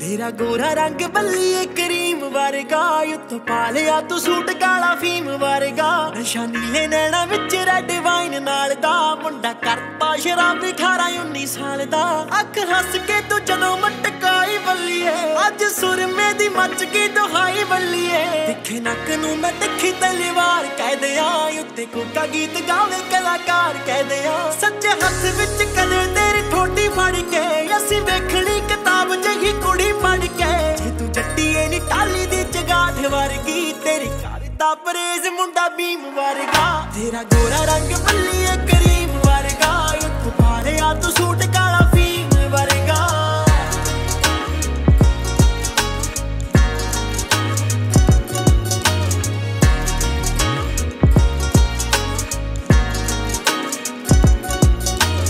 ਤੇਰਾ ਗੋਰਾ ਰੰਗ ਬੱਲੀਏ ਕਰੀਮ ਵਰਗਾ ਉੱਤੋਂ ਪਾ ਲਿਆ ਤੂੰ ਸੂਟ ਕਾਲਾ ਫੀਮ ਵਰਗਾ। ਨਸ਼ਾ ਨੀਲੇ ਨੈਣਾ ਵਿੱਚ ਰੈੱਡ ਵਾਈਨ ਨਾਲ ਦਾ, ਮੁੰਡਾ ਕਰਤਾ ਸ਼ਰਾਬ ਦੀ ਖਾਰਾ 19 ਸਾਲ ਦਾ। ਅੱਖ ਹੱਸ ਕੇ ਤੂੰ ਜਦੋਂ ਮਟਕਾਈ ਬੱਲੀਏ, ਅੱਜ ਸੁਰਮੇ ਦੀ ਮੱਚ ਗਈ ਦੁਹਾਈ ਬੱਲੀਏ। ਤਿੱਖੇ ਨੱਕ ਨੂੰ ਮੈਂ ਤਿੱਖੀ ਤਲਵਾਰ ਕਹਿ ਦਿਆਂ ਉੱਤੇ ਕੋਕਾ ਗੀਤ ਗਾਵੇ ਕਲਾਕਾਰ ਕਹਿ ਦਿਆਂ ਸੱਚੇ ਹੱਥ ਵਿੱਚ ਕਦੇ ਤੇਰੀ ਠੋਡੀ ਫੜ ਕੇ, ਅਸੀਂ ਵੇਖ ਘਰ ਪਰੇਜ਼ ਮੁੰਡਾ ਬੀਮ ਵਰਗਾ। ਤੇਰਾ ਗੋਰਾ ਰੰਗ ਬੱਲੀਏ ਕਰੀਮ ਵਰਗਾ। ਉੱਠ ਪਾਲਿਆ ਤੂੰ ਸੂਟ ਕਾਲਾ ਫੀਮ ਵਰਗਾ।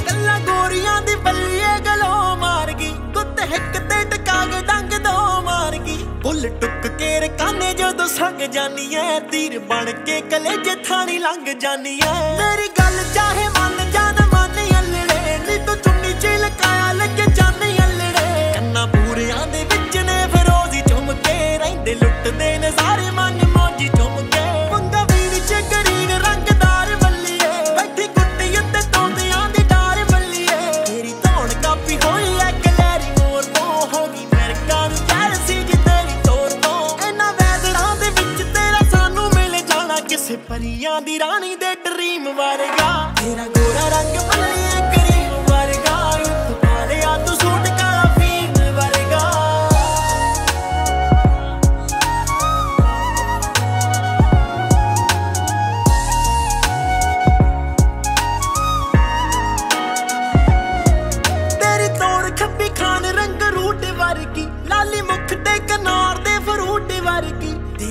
ਕੱਲਾ ਗੋਰੀਆਂ ਦੀ ਬੱਲੀਏ ਗਲੋ ਮਾਰ ਗਈ। ਕੁੱਤ ਹਿੱਕ ਤੇ ਟਕਾ ਕੇ ਡੰਗ ਦੋ ਮਾਰ ਗਈ। ਬੁੱਲ ਟੁੱਕ ਕੇ ਰਕਾਨੇ ਜਦੋਂ ਸੰਗ ਜਾਨੀ ਐ ਤੀਰ ਬਣ ਕੇ ਕਲੇਜੇ ਥਾਣੀ ਲੰਘ ਜਾਨੀ ਐ ਮੇਰੀ ਗੱਲ ਚਾਹੇ ਮੰਨ ਜਾਂ ਨਾ ਮੰਨ ਅਲੜੇ, ਨੀ ਤੂੰ ਚੁੰਨੀ ਚ ਲਕਾਇਆ ਲੱਗੇ ਜਾਨੀ ਅਲੜੇ। ਕੰਨਾ ਪੂਰਿਆਂ ਦੇ ਵਿੱਚ ਨੇ ਫਰੋਜ਼ੀ ਚੁੰਮ ਕੇ ਰਹਿੰਦੇ, ਲੁੱਟਦੇ ਨੇ ਸਾਰੇ ਮਨ ਪਰੀਆਂ ਦੀ ਰਾਣੀ ਦੇ ਡਰੀਮ ਵਰਗਾ। ਤੇਰਾ ਗੋਰਾ ਰੰਗ ਬੱਲੀਏ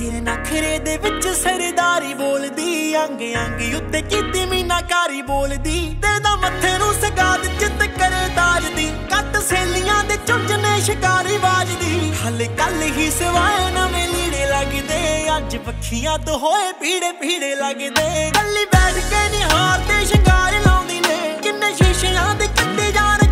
ਵਰਗੀ ਨਖਰੇ ਦੇ ਵਿੱਚ ਸਰਦਾਰੀ ਬੋਲਦੀ, ਅੰਗ ਅੰਗ ਉੱਤੇ ਕੀਤੀ ਮੀਨਾਕਾਰੀ ਬੋਲਦੀ। ਤੇਦਾ ਮੱਥੇ ਨੂੰ ਸਗਾਦ ਚਿੱਤ ਕਰੇ ਦਾਜਦੀ ਕੱਟ ਸੇਲੀਆਂ ਦੇ ਚੁੰਝਨੇ ਸ਼ਿਕਾਰੀ ਵਾਜਦੀ ਹਲੇ ਕੱਲ ਹੀ ਸਵਾਏ ਨਵੇਂ ਲੀੜੇ ਲੱਗਦੇ। ਅੱਜ ਪੱਖੀਆਂ ਤੋਂ ਹੋਏ ਪੀੜੇ ਪੀੜੇ ਲੱਗਦੇ। ਕੱਲੀ ਬੈਠ ਕੇ ਨਿਹਾਰ ਤੇ ਸ਼ਿੰਗਾਰ ਲਾਉਂਦੀ ਨੇ। ਕਿੰਨੇ ਸ਼ੀਸ਼ਿਆਂ ਦੇ ਕੱਟੇ ਜਾਣ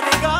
nigga.